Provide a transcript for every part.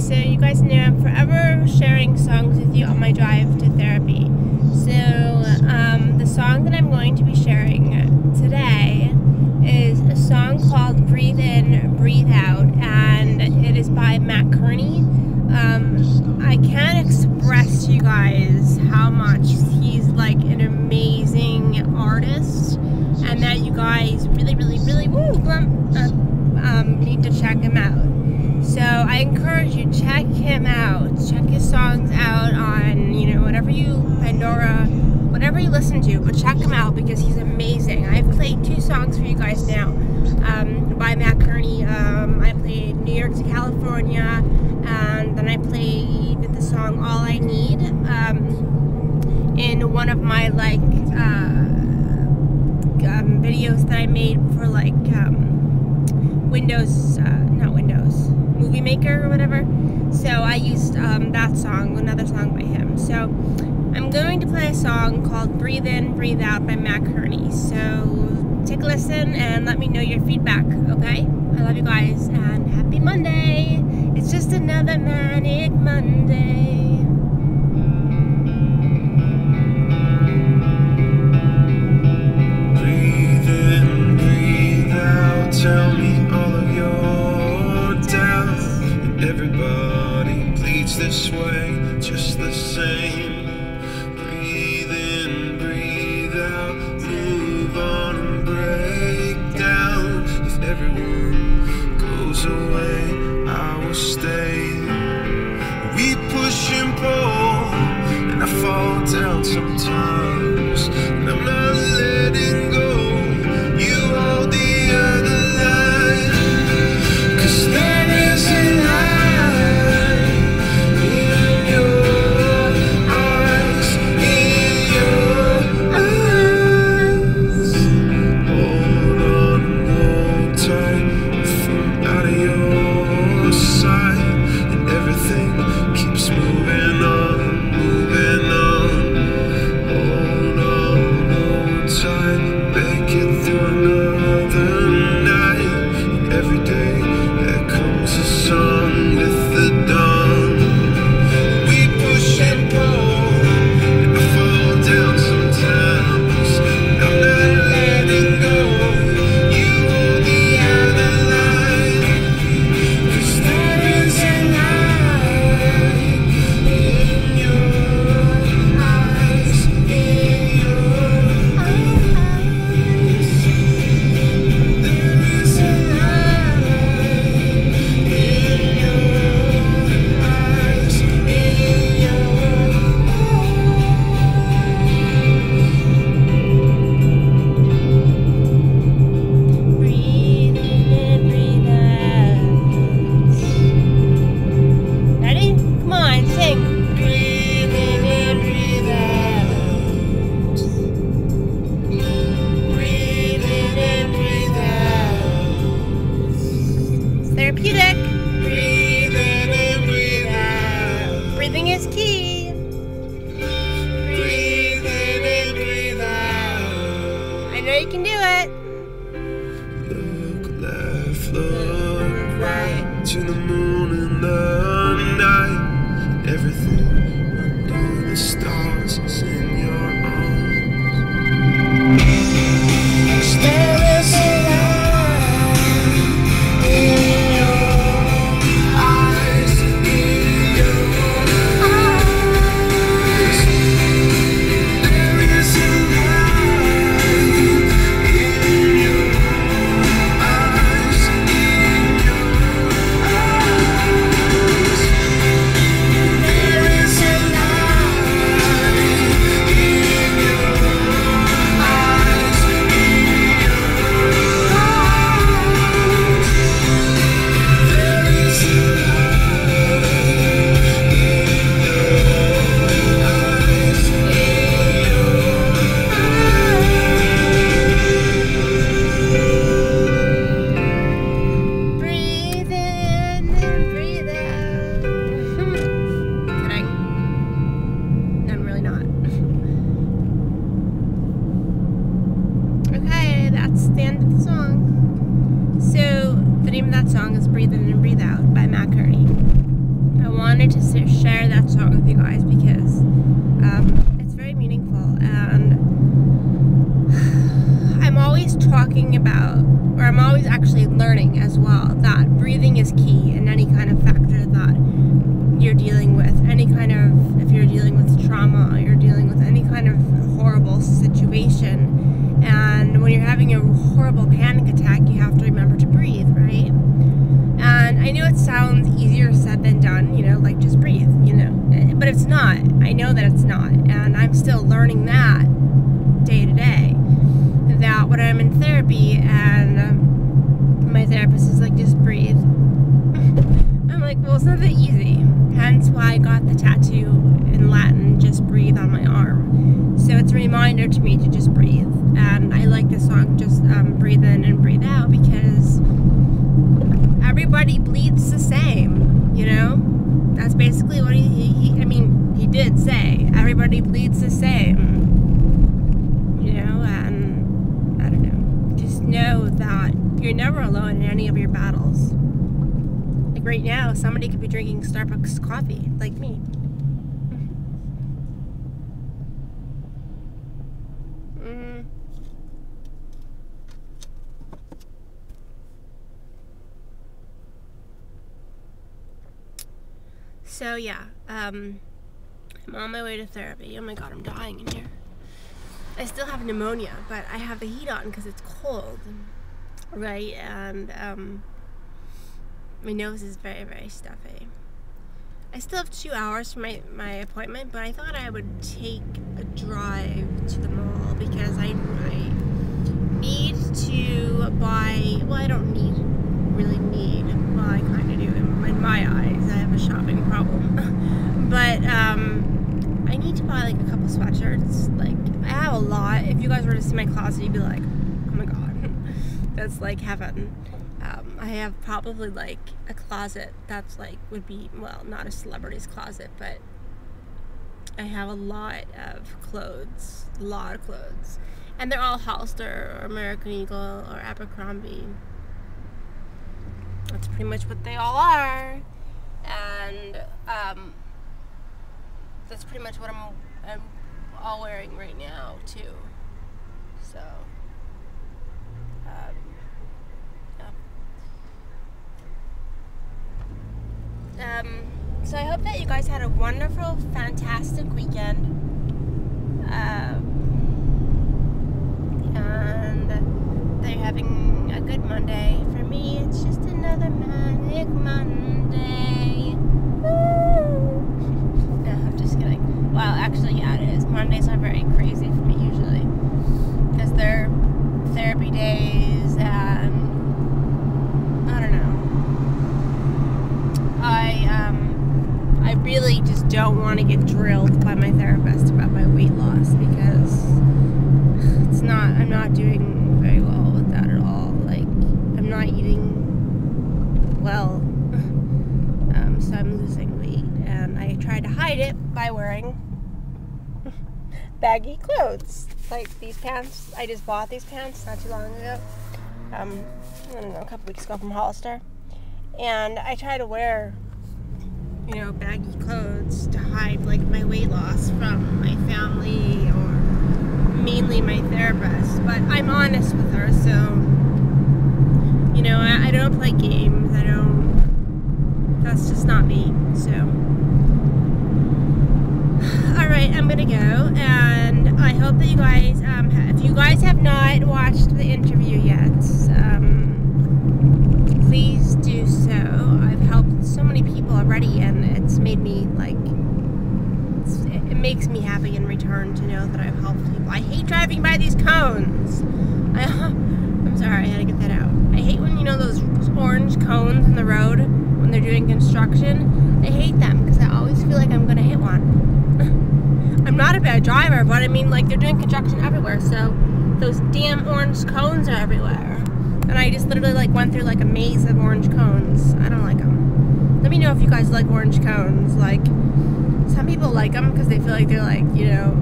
So you guys know I'm forever sharing songs with you on my drive to therapy. So, um, the song that I'm going to be sharing today is a song called Breathe In, Breathe Out, and it is by Mat Kearney. Um, I can't express to you guys how much encourage you check him out. Check his songs out on you know whatever you Pandora, whatever you listen to. But check him out because he's amazing. I've played two songs for you guys now um, by Mat Kearney. Um, I played New York to California, and then I played the song All I Need um, in one of my like uh, um, videos that I made for like um, Windows, uh, Windows Or whatever. So I used um, that song, another song by him. So I'm going to play a song called Breathe In, Breathe Out by Mat Kearney. So take a listen and let me know your feedback, okay? I love you guys and happy Monday. It's just another manic Monday. Sometimes. Therapeutic. Breathe in and breathe out. Breathing is key. name of that song is Breathe In and Breathe Out by Mat Kearney. I wanted to share that song with you guys because um, it's very meaningful and I'm always talking about, or I'm always actually learning as well, that breathing is key in any kind of factor that you're dealing with, any kind of, if you're dealing with trauma, you're dealing with any kind of horrible situation. And when you're having a horrible panic attack, sounds easier said than done, you know, like just breathe, you know, but it's not. I know that it's not. And I'm still learning that day to day. That when I'm in therapy and um, my therapist is like, just breathe. I'm like, well, it's not that easy. Hence why I got the tattoo in Latin, just breathe on my arm. So it's a reminder to me to just breathe. And I like the song, just um, breathe in and breathe out because everybody bleeds the same, you know? That's basically what he, he, I mean, he did say, everybody bleeds the same, you know? And I don't know, just know that you're never alone in any of your battles. Like right now, somebody could be drinking Starbucks coffee, like me. Mm. So yeah, um, I'm on my way to therapy. Oh my god, I'm dying in here. I still have pneumonia, but I have the heat on because it's cold, right? And um, my nose is very, very stuffy. I still have two hours for my, my appointment, but I thought I would take a drive to the mall because I, I need to buy, well, I don't need, really need, well, I kind of do in, my eyes. I have a shopping problem. but um, I need to buy like a couple sweatshirts. Like, I have a lot. If you guys were to see my closet, you'd be like, oh my god, that's like heaven. I have probably like a closet that's like would be well not a celebrity's closet but I have a lot of clothes a lot of clothes. And they're all Hollister or American Eagle or Abercrombie. That's pretty much what they all are. And um, that's pretty much what I'm, I'm all wearing right now too so um, Um, so I hope that you guys had a wonderful, fantastic weekend. Um, and they're having a good Monday. For me, it's just another manic Monday. Woo! No, I'm just kidding. Well, actually, yeah, it is. Mondays are very crazy for me usually because they're therapy days and I don't know. I um, I really just don't want to get drilled by my therapist about my weight loss because it's not. I'm not doing very well with that at all. Like I'm not eating well, um, so I'm losing weight, and I try to hide it by wearing baggy clothes like these pants. I just bought these pants not too long ago. Um, I don't know, a couple weeks ago from Hollister and I try to wear, you know, baggy clothes to hide like my weight loss from my family or mainly my therapist. But I'm honest with her, so you know, I, I don't play games. I don't. That's just not me. So, right, I'm gonna go, and I hope that you guys, um, if you guys have not watched the interview yet. Um, please do so. I've helped so many people already, and it's made me like. it makes me happy in return to know that I've helped people. I hate driving by these cones. I, I'm sorry, I had to get that out. I hate when you know those orange cones in the road when they're doing construction. I hate them because I always feel like I'm gonna hit one. Not a bad driver, but I mean, like they're doing construction everywhere, so those damn orange cones are everywhere. And I just literally like went through like a maze of orange cones. I don't like them. Let me know if you guys like orange cones. Like, some people like them because they feel like they're like, you know,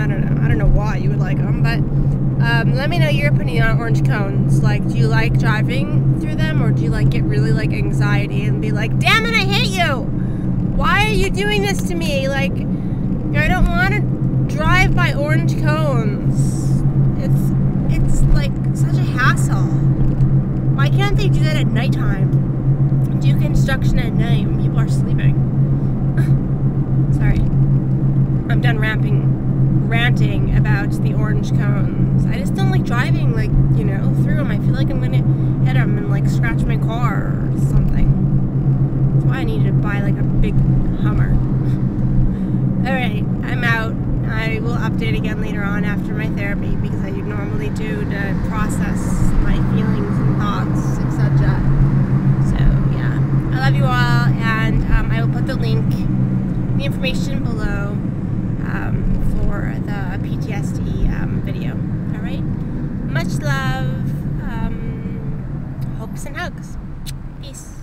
I don't know. I don't know why you would like them, but um, let me know your opinion on orange cones. Like, do you like driving through them or do you like get really like anxiety and be like, damn it, I hate you? Why are you doing this to me? Like, I don't want to by orange cones. It's it's like such a hassle. Why can't they do that at nighttime? Do construction at night when people are sleeping. Sorry. I'm done ramping, ranting about the orange cones. I just don't like driving, like, you know, through them. I feel like I'm gonna hit them and, like, scratch my car or something. That's why I needed to buy, like, a big Hummer. Alright, will update again later on after my therapy because I normally do to process my feelings and thoughts, etc. So, yeah. I love you all, and um, I will put the link, the information below um, for the PTSD um, video. Alright? Much love. Um, hopes and hugs. Peace.